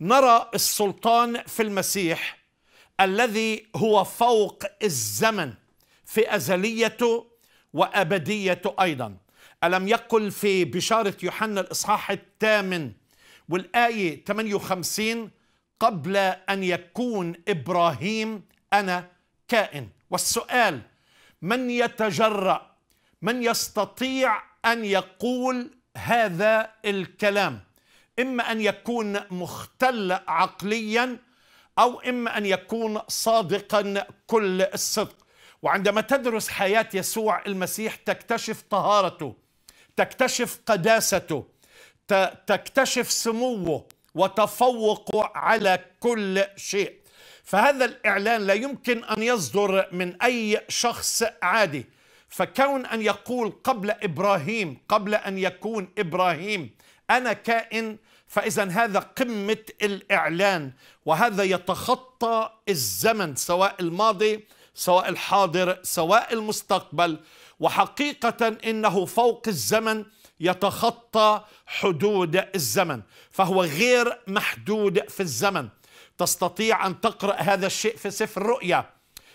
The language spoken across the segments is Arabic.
نرى السلطان في المسيح الذي هو فوق الزمن في ازليته وابديته أيضا. ألم يقل في بشارة يوحنا الإصحاح الثامن والآية 58 قبل أن يكون إبراهيم أنا كائن. والسؤال من يتجرأ من يستطيع أن يقول هذا الكلام؟ إما أن يكون مختل عقليا أو إما أن يكون صادقا كل الصدق. وعندما تدرس حياة يسوع المسيح تكتشف طهارته تكتشف قداسته تكتشف سموه وتفوقه على كل شيء. فهذا الإعلان لا يمكن أن يصدر من أي شخص عادي. فكون أن يقول قبل إبراهيم قبل أن يكون إبراهيم أنا كائن فإذا هذا قمة الإعلان وهذا يتخطى الزمن سواء الماضي سواء الحاضر سواء المستقبل. وحقيقة إنه فوق الزمن يتخطى حدود الزمن فهو غير محدود في الزمن. تستطيع أن تقرأ هذا الشيء في سفر الرؤيا.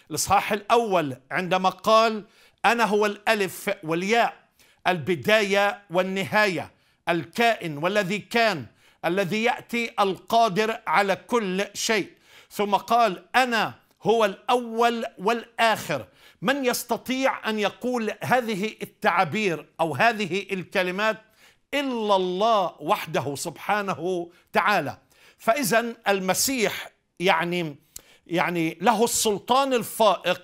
الإصحاح الأول عندما قال أنا هو الألف والياء البداية والنهاية. الكائن والذي كان الذي يأتي القادر على كل شيء. ثم قال أنا هو الأول والآخر. من يستطيع أن يقول هذه التعابير أو هذه الكلمات إلا الله وحده سبحانه تعالى. فاذا المسيح يعني يعني له السلطان الفائق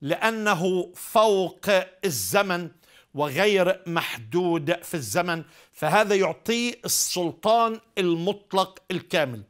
لأنه فوق الزمن وغير محدود في الزمن فهذا يعطيه السلطان المطلق الكامل.